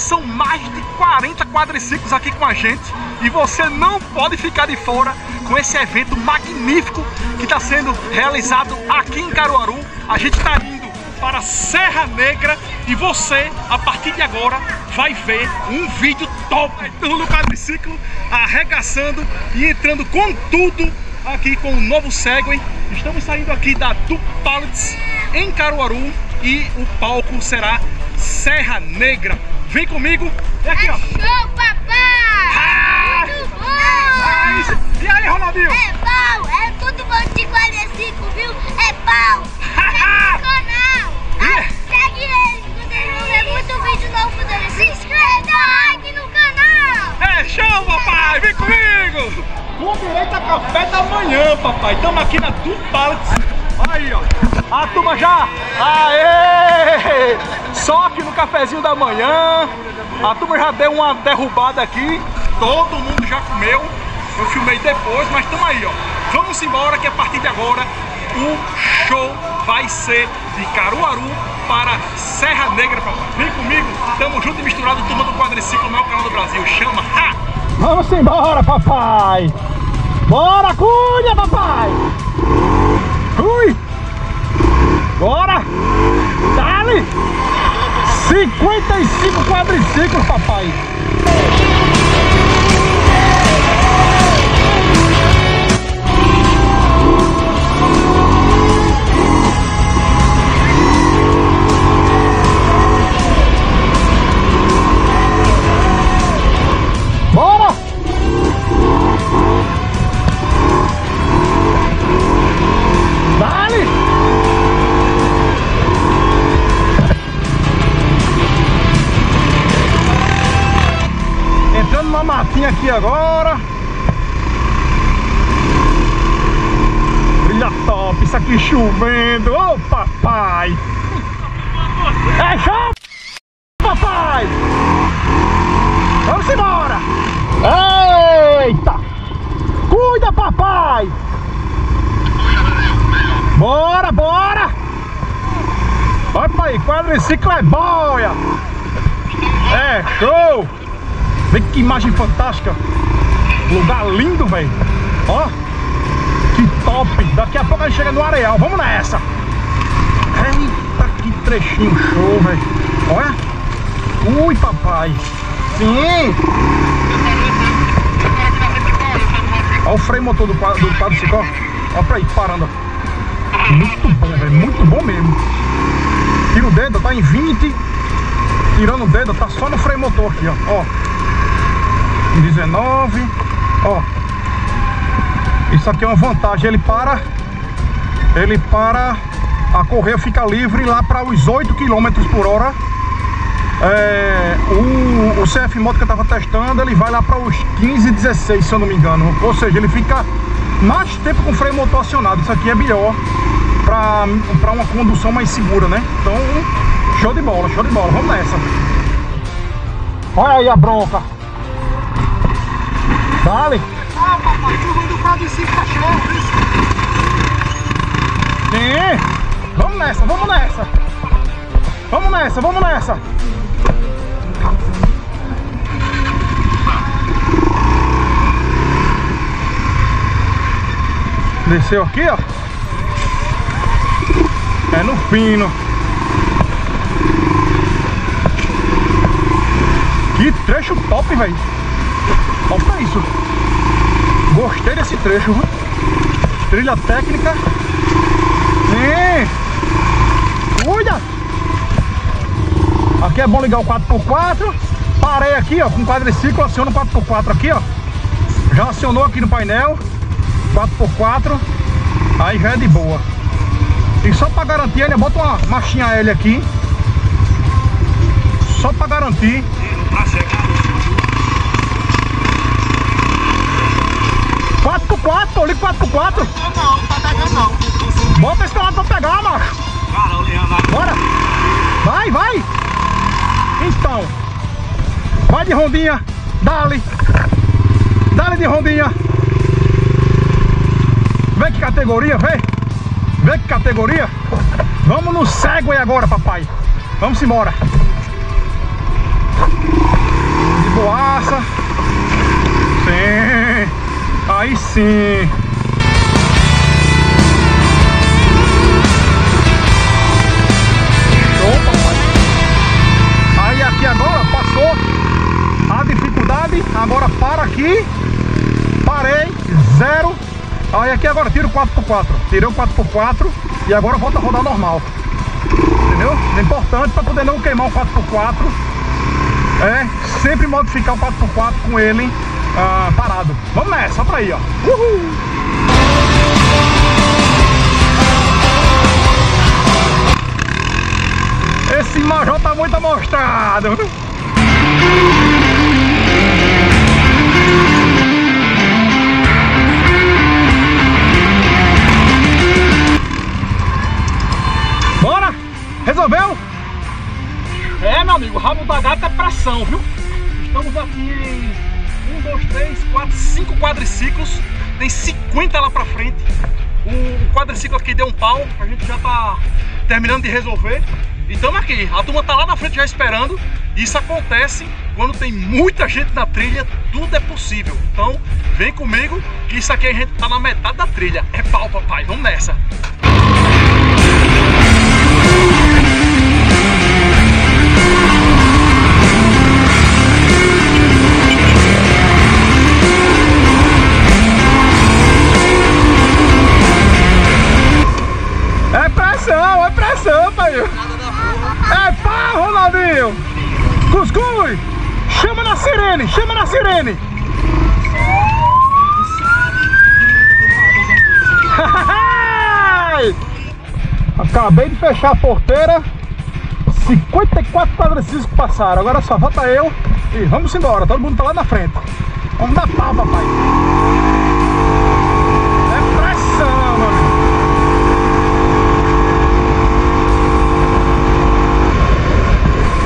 são mais de 40 quadriciclos aqui com a gente e você não pode ficar de fora com esse evento magnífico que está sendo realizado aqui em Caruaru. A gente está indo para Serra Negra e você, a partir de agora, vai ver um vídeo top do quadriciclo arregaçando e entrando com tudo aqui com o novo Segway. Estamos saindo aqui da Dupalits em Caruaru e o palco será Serra Negra. Vem comigo. É aqui, ó. Show, papai! Ah! Muito bom! Ah, isso. E aí, Ronaldinho? É bom, é tudo bom de 45, viu? É bom! Segue o canal! Ah, segue ele! Vocês vão ver muito vídeo novo dele. Se inscreve, dá like no canal! É show, papai! Vem comigo! Com direito a café da manhã, papai. Estamos aqui na Dupalits. Aí, ó. A turma já... Aê! Só que no cafezinho da manhã. A turma já deu uma derrubada aqui. Todo mundo já comeu. Eu filmei depois, mas estamos aí, ó. Vamos embora que a partir de agora o show vai ser de Caruaru para Serra Negra, papai. Vem comigo, tamo junto e misturado, turma do quadriciclo, o maior canal do Brasil. Chama! Ha! Vamos embora, papai! Bora, cuida, papai! Ui! Bora! Dale! 55 quadriciclos, papai! Matinha aqui agora. Brilha top, isso aqui chovendo. Ô papai! É show, papai! Vamos embora! Eita! Cuida, papai! Bora, bora! Olha aí, quadriciclo é boia! É, show! Vê que imagem fantástica! Lugar lindo, velho! Ó! Que top! Daqui a pouco a gente chega no areal, vamos nessa! Eita, que trechinho show, velho! Olha! Ui, papai! Sim! Olha o freio motor do, do quadriciclo, ó. Olha pra aí, parando. Muito bom, velho. Muito bom mesmo. Tira o dedo, tá em 20. Tirando o dedo, tá só no freio motor aqui, ó. Ó. Em 19. Ó. Isso aqui é uma vantagem. Ele para. Ele para. A correia fica livre lá para os 8 km por hora. É, o, o CF Moto que eu tava testando, ele vai lá para os 15, 16, se eu não me engano. Ou seja, ele fica mais tempo com o freio motor acionado. Isso aqui é melhor para uma condução mais segura, né? Então, show de bola, show de bola. Vamos nessa. Olha aí a bronca. Dale. Ah, papai, tu vem do quadriciclo tá cheio, isso. Sim. Vamos nessa, vamos nessa. Vamos nessa, vamos nessa. Desceu aqui, ó. É no fino. Que trecho top, velho. Olha isso. Gostei desse trecho, viu? Trilha técnica. Sim. Cuida. Aqui é bom ligar o 4x4. Parei aqui, ó, com quadriciclo, aciono o 4x4 aqui, ó. Já acionou aqui no painel. 4x4. Aí já é de boa. E só pra garantir, ainda bota uma marchinha L aqui. Só pra garantir. Quatro por quatro, eu ligo 4 por 4 Não, não, tá pegando não. Bota esse lado pra pegar, macho. Bora! Vai, vai! Então, vai de rondinha, dale! Dale de rondinha! Vê que categoria, vê! Vê que categoria! Vamos no Segway agora, papai. Vamos embora. De boaça. Sim. Aí sim. Aí aqui agora passou a dificuldade. Agora para aqui. Parei. Zero. Aí aqui agora tiro 4x4. Tirei o 4x4 e agora volta a rodar normal. Entendeu? É importante para poder não queimar o 4x4. É sempre modificar o 4x4 com ele ah, parado. Vamos nessa, só pra aí, ó. Uhul! Esse major tá muito amostrado. Bora? Resolveu? É, meu amigo, o rabo da gata é pressão, viu? Estamos aqui em 1, 2, 3, 4, 5 quadriciclos. Tem 50 lá pra frente. O quadriciclo aqui deu um pau, a gente já tá terminando de resolver. E estamos aqui, a turma tá lá na frente já esperando. Isso acontece quando tem muita gente na trilha, tudo é possível. Então, vem comigo, que isso aqui a gente tá na metade da trilha. É pau, papai, vamos nessa. É fechar a porteira. 54 quadriciclos que passaram. Agora só falta eu. E vamos embora. Todo mundo tá lá na frente. Vamos dar pau, papai. É pressão, amigo.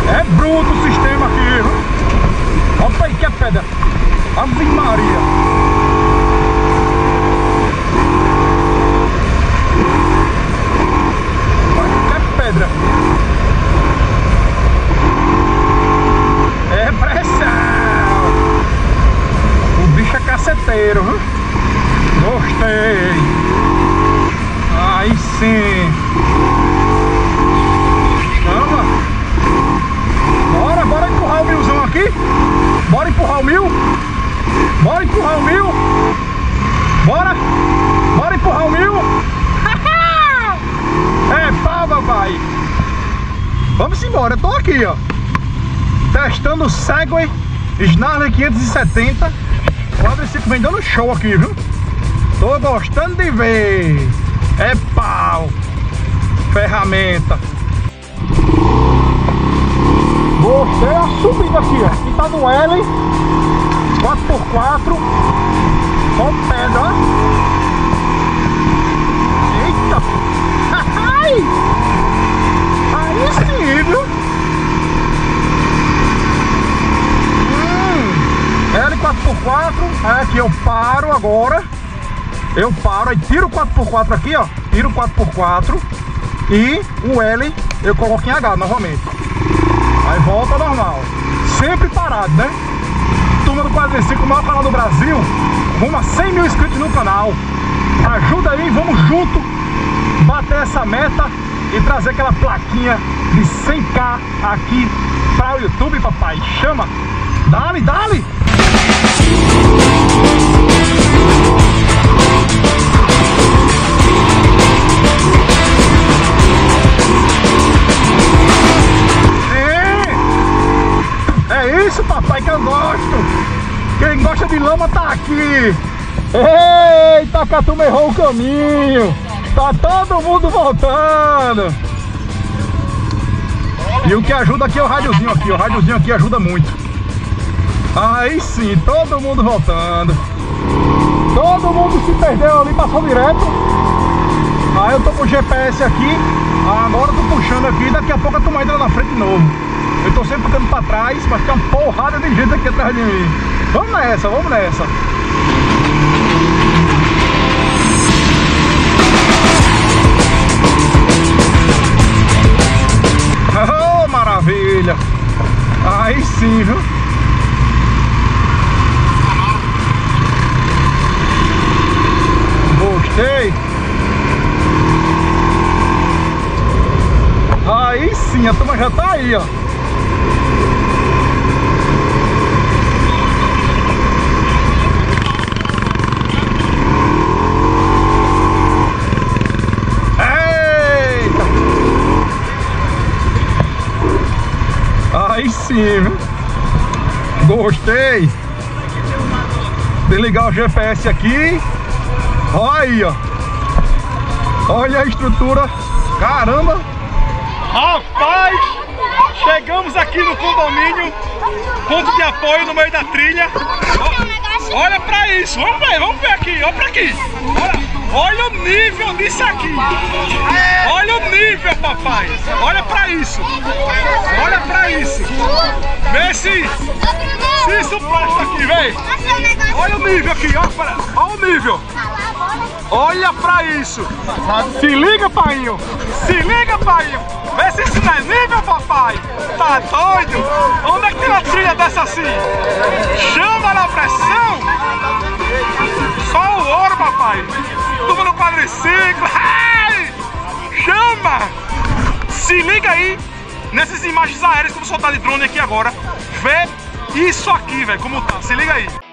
É bruto o sistema aqui, viu? Opa aí que é pedra. Ave Maria. Olha que é pedra. É pressão. O bicho é caceteiro, viu? Gostei. Aí sim. Chama. Bora, bora empurrar o milzão aqui. Bora empurrar o mil. Bora empurrar o mil. Bora. Empurrar o mil. É pau, papai. Vamos embora. Eu tô aqui, ó. Testando o Segway Snarler 570. O quadriciclo vem dando show aqui, viu? Tô gostando de ver. É pau. Ferramenta. Gostei a subida aqui, ó. Aqui tá no L 4x4 Com pedra, ó Ai! Aí sim, viu? Hum, L4x4 Aí aqui eu paro agora Eu paro, aí tiro o 4x4 aqui, ó Tiro o 4x4 E o L eu coloco em H novamente Aí volta normal. Sempre parado, né? Turma do Quadriciclo, o maior canal do Brasil. Rumo a 100 mil inscritos no canal. Ajuda aí, vamos junto bater essa meta e trazer aquela plaquinha de 100k aqui para o YouTube, papai. Chama! Dale, dale! É isso, papai, que eu gosto. Quem gosta de lama tá aqui. Eita, que a turma errou o caminho. Tá todo mundo voltando. E o que ajuda aqui é o rádiozinho aqui. O rádiozinho aqui ajuda muito. Aí sim, todo mundo voltando. Todo mundo se perdeu ali, passou direto. Aí eu tô com o GPS aqui. Agora eu tô puxando aqui. Daqui a pouco a turma entra na frente de novo. Eu tô sempre ficando pra trás, mas tem uma porrada de gente aqui atrás de mim. Vamos nessa, vamos nessa. maravilha! Aí sim, viu? Gostei! Aí sim, a turma já tá aí, ó. Sim, viu? Gostei. Desligar o GPS aqui. Olha aí, ó. Olha a estrutura. Caramba! Rapaz! Chegamos aqui no condomínio. Ponto de apoio no meio da trilha. Olha pra isso. Vamos ver, vamos ver aqui. Olha pra aqui. Olha, olha o nível disso aqui. Olha o nível, papai. Olha pra isso. Olha pra isso. Vê se, se isso aqui, vem. Olha o nível aqui, ó. Para- Olha o nível. Olha pra isso! Se liga, painho! Se liga, painho! Vê se isso não é nível, papai! Tá doido? Onde é que tem uma trilha dessa assim? Chama na pressão! Só o ouro, papai! Turma no quadriciclo! Ai! Chama! Se liga aí nessas imagens aéreas que eu vou soltar de drone aqui agora. Vê isso aqui, velho, como tá. Se liga aí.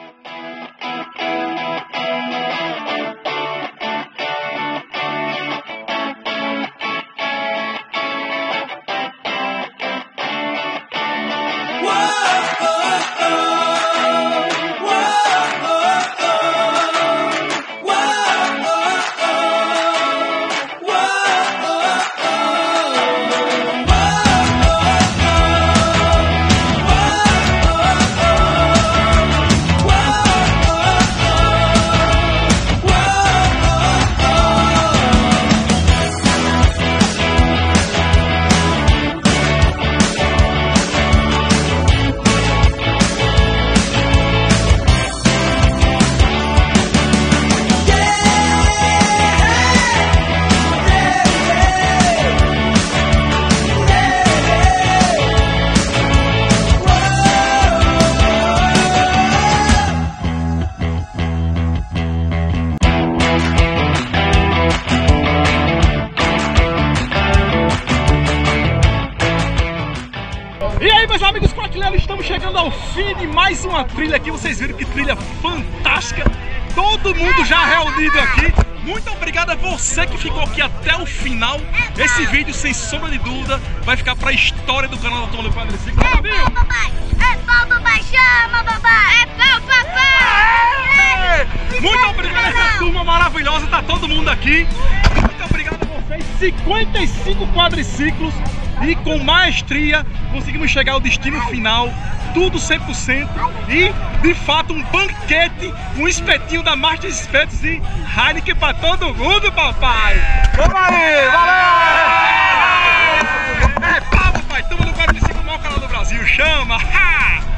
Viram que trilha fantástica. Todo mundo já reunido aqui. Muito obrigado a você que ficou aqui até o final. Esse vídeo, sem sombra de dúvida, vai ficar para a história do canal da Turma do Quadriciclo. É pau, papai! É pau, papai! Chama, papai! É pau, papai! Muito obrigado a essa turma maravilhosa, tá todo mundo aqui. Muito obrigado a vocês. 55 quadriciclos e com maestria conseguimos chegar ao destino final. Tudo 100% e de fato um banquete, um espetinho da Master Espetos e Heineken pra todo mundo, papai. Vamos aí, valeu! É pau, papai, tamo no quadriciclo, o maior canal do Brasil, chama! Ha!